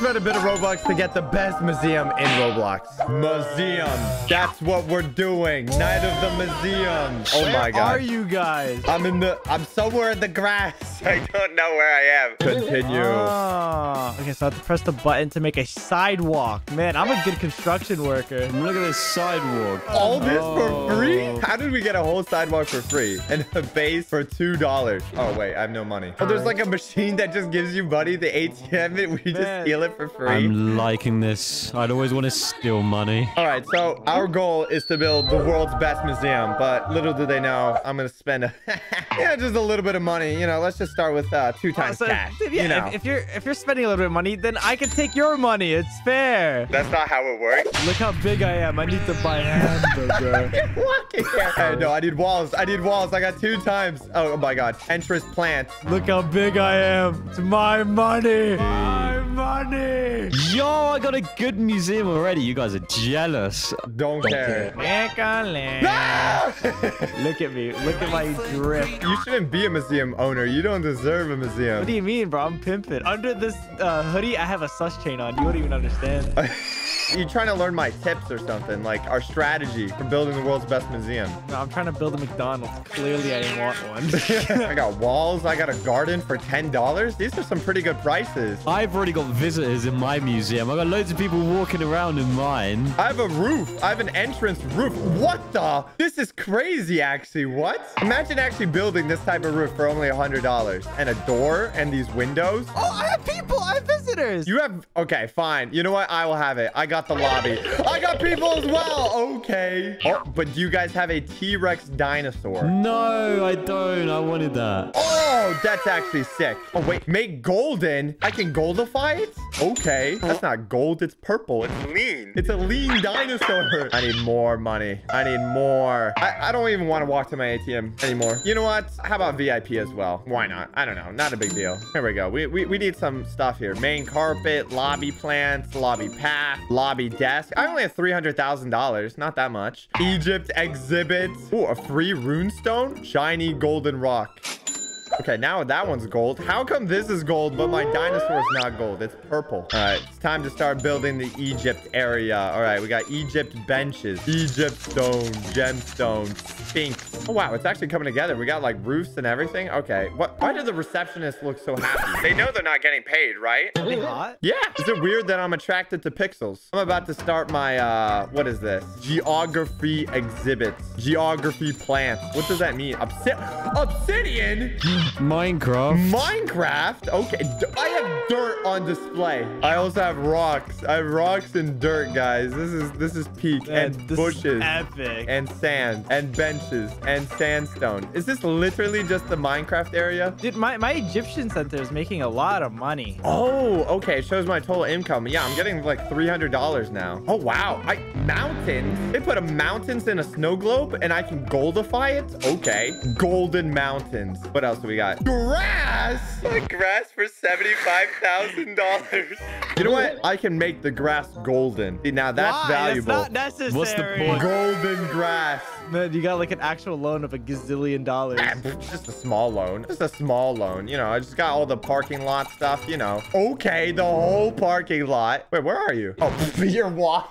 gonna spend a bit of Robux to get the best museum in Roblox. Museum. That's what we're doing. Night of the museum. Oh my god. Where god. are you guys? I'm in the. I'm somewhere in the grass. I don't know where I am. Continue. Oh. Okay, so I have to press the button to make a sidewalk. Man, I'm a good construction worker. Look at this sidewalk. All this for Oh. free? How did we get a whole sidewalk for free? And a base for two dollars. Oh wait, I have no money. Oh, there's like a machine that just gives you money. The ATM, it we just Man. steal it for free. I'm liking this. I'd always want to steal money. All right, so our goal is to build the world's best museum, but little do they know, I'm gonna spend a, yeah, just a little bit of money. You know, let's just start with uh, two times So, cash. yeah, you know, if, if you're if you're spending a little bit of money, then I can take your money. It's fair. that's not how it works. Look how big I am. I need to buy a hamburger. Walking here. Hey, no, I need walls. I need walls. I got two times. Oh, oh my god, entrance plant. Look how big I am. It's my money. My money. Yo, I got a good museum already. You guys are jealous. Don't care. Look at me. Look at my drip. You shouldn't be a museum owner. You don't deserve a museum. What do you mean, bro? I'm pimping. Under this uh, hoodie, I have a sus chain on. You wouldn't even understand. you trying to learn my tips or something, like our strategy for building the world's best museum. No, I'm trying to build a McDonald's. Clearly, I didn't want one. I got walls. I got a garden for $10. These are some pretty good prices. I've already got visitors in my museum. I've got loads of people walking around in mine. I have a roof. I have an entrance roof. What the? This is crazy, actually. What? Imagine actually building this type of roof for only $100. And a door and these windows. oh, I have people. I have visitors. You have... Okay, fine. You know what? I will have it. I got the lobby. I got people as well. Okay. Oh, but do you guys have a T-Rex dinosaur? No, I don't. I wanted that. Oh, that's actually sick. Oh, wait. Make golden. I can goldify it? Okay. That's not gold. It's purple. It's lean. It's a lean dinosaur. I need more money. I need more. I, I don't even want to walk to my ATM anymore. You know what? How about VIP as well? Why not? I don't know. Not a big deal. Here we go. We, we, we need some stuff here. Main carpet, lobby plants, lobby path, lobby desk. I only have $300,000. Not that much. Egypt exhibits. Ooh, a free runestone. Shiny golden rock. Okay, now that one's gold. How come this is gold, but my dinosaur is not gold? It's purple. All right, it's time to start building the Egypt area. All right, we got Egypt benches, Egypt stone, gemstone, sphinx. Oh, wow, it's actually coming together. We got like roofs and everything. Okay, what? Why do the receptionists look so happy? They know they're not getting paid, right? Are they hot? Yeah. Is it weird that I'm attracted to pixels? I'm about to start my, uh, what is this? Geography exhibits. Geography plants. What does that mean? Obsi obsidian? Minecraft. Minecraft? Okay. I have dirt on display. I also have rocks. I have rocks and dirt, guys. This is, this is peak. Man, and this bushes. Is epic. and sand and benches and sandstone. Is this literally just the Minecraft area? Dude, my, my Egyptian center is making a lot of money. Oh, okay. It shows my total income. Yeah, I'm getting like $300 now. Oh, wow. I Mountains? They put a mountains in a snow globe and I can goldify it? Okay. Golden mountains. What else do we got? Grass! grass for $75,000. you know what? I can make the grass golden. See, now that's Why? valuable. That's not necessary. What's the point? golden grass. Man, you got like an actual loan of a gazillion dollars. Just a small loan. Just a small loan. You know, I just got all the parking lot stuff, you know. Okay, the whole parking lot. Wait, where are you? Oh, you're walking.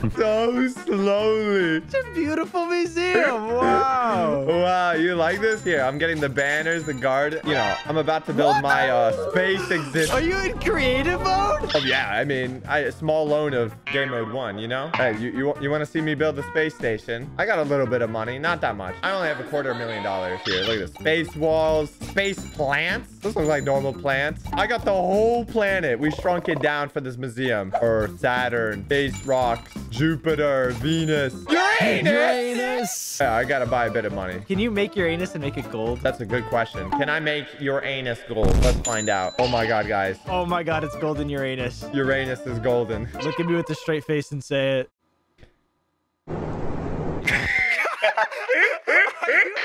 so slowly. Such a beautiful museum. Wow. Wow, you like this? Here, I'm getting the banners, the guard. You know, I'm about to build my uh, space exhibit. Are you in creative mode? Oh, yeah, I mean, I, a small loan of game mode one, you know? Hey, you, you, you want to see me build a space station? I got a little bit of money, not that much. I only have a quarter million dollars here. Look at this. Space walls, space plants. This looks like normal plants. I got the whole planet. We shrunk it down for this museum. Earth, Saturn, space rocks, Jupiter, Venus, Uranus. Uranus. Yeah, I gotta buy a bit of money. Can you make your Uranus and make it gold? That's a good question. Can I make your anus gold? Let's find out. Oh my god, guys. Oh my god, it's golden Uranus. Uranus is golden. Look at me with a straight face and say it.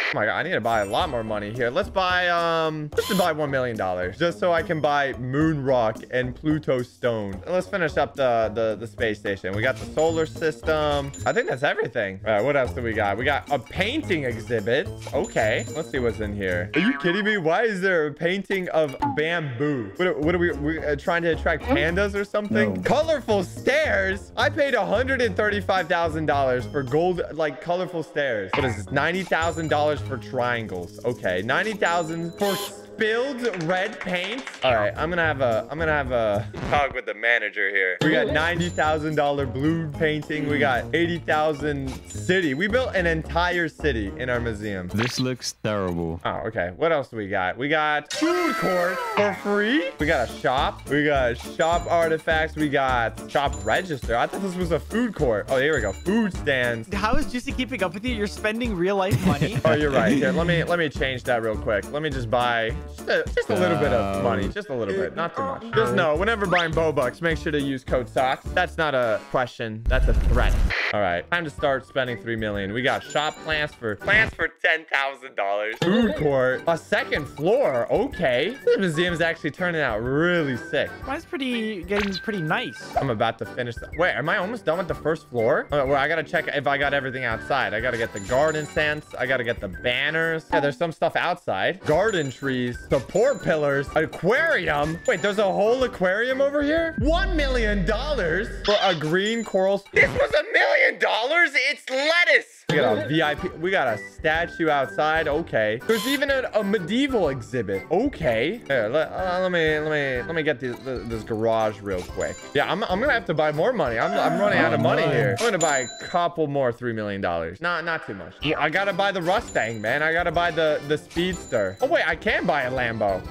Oh my god, I need to buy a lot more money here. Let's buy, um, let's just buy $1 million just so I can buy Moon Rock and Pluto Stone. Let's finish up the, the, the space station. We got the solar system. I think that's everything. All right, what else do we got? We got a painting exhibit. Okay, let's see what's in here. Are you kidding me? Why is there a painting of bamboo? What, are- what are we, we uh, trying to attract pandas or something? No. Colorful stairs? I paid $135,000 for gold, like colorful stairs. What is this? $90,000 for triangles. Okay, 90000 for spilled red paint. All right, I'm gonna have a, I'm gonna have a talk with the manager here. We got $90,000 blue painting. We got 80,000 city. We built an entire city in our museum. This looks terrible. Oh, okay. What else do we got? We got food court for free. We got a shop. We got shop artifacts. We got shop register. I thought this was a food court. Oh, here we go. Food stands. How is Juicy keeping up with you? You're spending real life money. Oh, you're right. Here, let me let me change that real quick. Let me just buy just a, just a little bit of money, just a little bit, not too much. Just know, whenever buying Bobucks, make sure to use code SOCKS. That's not a question. That's a threat. All right, time to start spending three million. We got shop plants for plants for ten thousand dollars. Food court, a second floor. Okay, this museum's actually turning out really sick. Mine's pretty getting pretty nice. I'm about to finish. The- Wait, am I almost done with the first floor? Uh, well, I gotta check if I got everything outside. I gotta get the garden scents. I gotta get the banners. Yeah, there's some stuff outside. Garden trees, support pillars, aquarium. Wait, there's a whole aquarium over here? One million dollars for a green coral. This was a million dollars? It's lettuce. We got a VIP. We got a statue outside. Okay. There's even a, a medieval exhibit. Okay. Here, let, uh, let me let me let me get this, this garage real quick. Yeah, I'm, I'm gonna have to buy more money. I'm, I'm running out of money here. I'm gonna buy a couple more three million dollars. Not not too much. I gotta buy the Mustang, man. I gotta buy the the Speedster. Oh wait, I can buy a Lambo.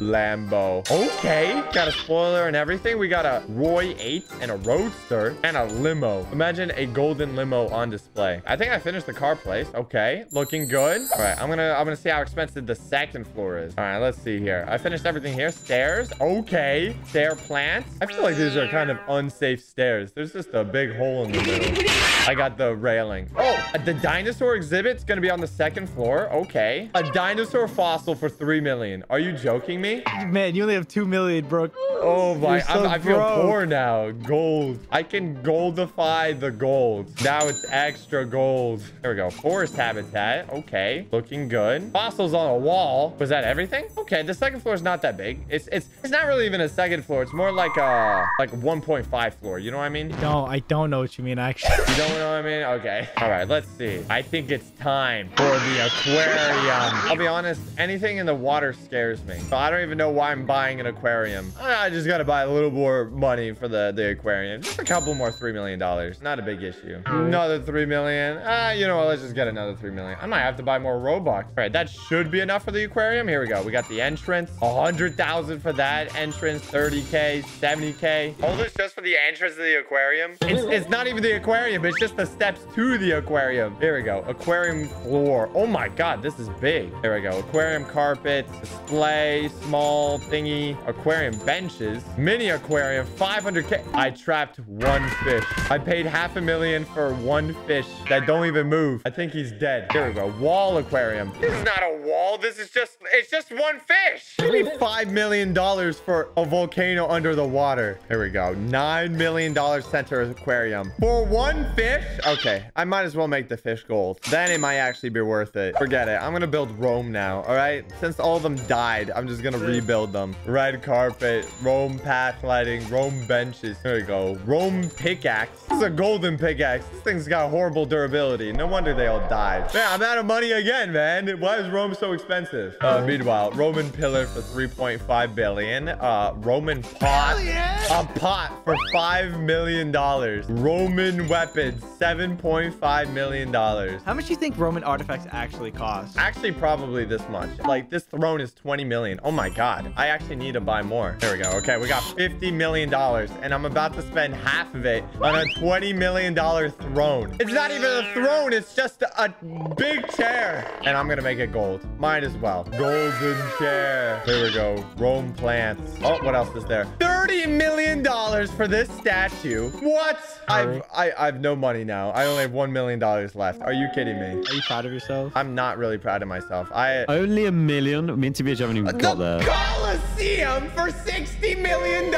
Lambo. Okay. Got a spoiler and everything. We got a Roy 8 and a Roadster and a limo. Imagine a golden limo on display. I think I finished the car place. Okay. Looking good. All right. I'm gonna I'm gonna see how expensive the second floor is. All right. Let's see here. I finished everything here. Stairs. Okay. Stair plants. I feel like these are kind of unsafe stairs. There's just a big hole in the middle. I got the railing. Oh, the dinosaur exhibit's gonna be on the second floor. Okay. A dinosaur fossil for three million. Are you joking me? Man, you only have two million, bro. Oh my, so I'm, I feel poor now. Gold. I can goldify the gold. Now it's extra gold. There we go. Forest habitat. Okay. Looking good. Fossils on a wall. Was that everything? Okay. The second floor is not that big. It's it's it's not really even a second floor. It's more like a like 1.5 floor. You know what I mean? No, I don't know what you mean, actually. You don't know what I mean? Okay. All right, let's see. I think it's time for the aquarium. I'll be honest, anything in the water scares me. So I don't even know why I'm buying an aquarium. I just gotta buy a little more money for the, the aquarium. Just a couple more $3 million. Not a big issue. Another 3 million. Ah, you know what? Let's just get another 3 million. I might have to buy more Robux. All right, that should be enough for the aquarium. Here we go. We got the entrance. 100000 for that entrance. 30K, 70K. All this just for the entrance of the aquarium? It's, it's not even the aquarium. It's just the steps to the aquarium. Here we go. Aquarium floor. Oh my God, this is big. There we go. Aquarium carpet, display, small thingy, aquarium benches, mini aquarium, 500K. I trapped one fish. I paid half a million for one fish that don't even move. I think he's dead. Here we go. Wall aquarium. This is not a wall. This is just, it's just one fish. Give me $5 million for a volcano under the water. Here we go. $9 million center aquarium. For one fish? Okay. I might as well make the fish gold. Then it might actually be worth it. Forget it. I'm going to build Rome now. All right. Since all of them died, I'm just going to rebuild them. Red carpet, Rome path lighting, Rome benches. Here we go. Rome pickaxe. This is a golden pickaxe. This thing's got horrible durability. No wonder they all died. Man, I'm out of money again, man. Why is Rome so expensive? Uh, meanwhile, Roman pillar for 3.5 billion. Uh, Roman pot. A pot for $5 million. Roman weapons, $7.5 million. How much do you think Roman artifacts actually cost? Actually, probably this much. Like, this throne is 20 million. Oh my God. I actually need to buy more. There we go. Okay, we got $50 million and I'm about to spend half of it on a $20 million throne. It's not even a throne. It's just a big chair. And I'm going to make it gold. Might as well. Golden chair. Here we go. Rome plants. Oh, what else is there? $30 million for this statue. What? I've, I, I have no money now. I only have $1 million left. Are you kidding me? Are you proud of yourself? I'm not really proud of myself. I Only a million? Me and TBH haven't even got the there. Coliseum for $60 million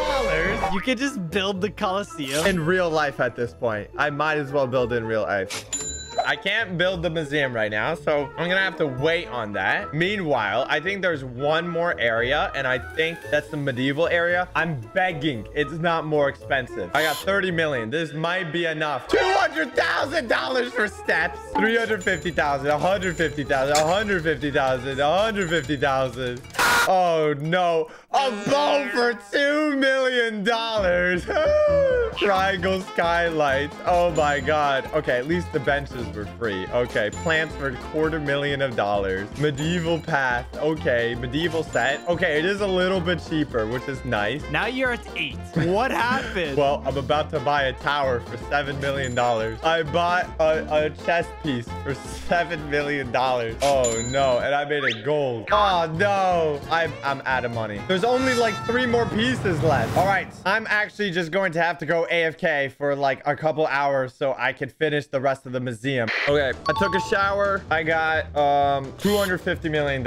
You could just build the Coliseum. in real life at this point. I might as well build in real life. I can't build the museum right now, so I'm gonna have to wait on that. Meanwhile, I think there's one more area, and I think that's the medieval area. I'm begging it's not more expensive. I got 30 million. This might be enough. $200,000 for steps. 350,000, 150,000, 150,000, 150,000. Oh no, a bow for $2 million. Triangle skylights. Oh my god. Okay, at least the benches were free. Okay, plants for a quarter million of dollars. Medieval path. Okay, medieval set. Okay, it is a little bit cheaper, which is nice. Now you're at eight. What happened? Well, I'm about to buy a tower for $7 million. I bought a, a chess piece for $7 million. Oh, no. And I made it gold. Oh, no. I'm, I'm out of money. There's only like three more pieces left. All right. I'm actually just going to have to go AFK for like a couple hours so I can finish the rest of the museum. Okay. I took a shower. I got um $250 million.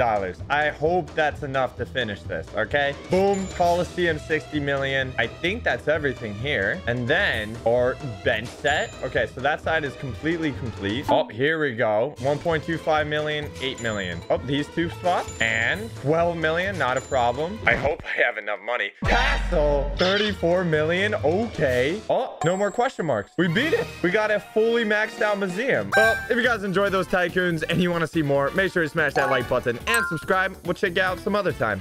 I hope that's enough to finish this. Okay. Boom. Coliseum 60 million. I think that's everything here. And then our bench set. Okay. So that side is completely complete. Oh, here we go. 1.25 million, 8 million. Oh, these two spots and 12 million. Not a problem. I hope I have enough money. Castle 34 million. Okay. Oh, no more question marks. We beat it. We got a fully maxed out museum. Well, if you guys enjoyed those tycoons and you want to see more, make sure to smash that like button and subscribe. We'll check out some other time.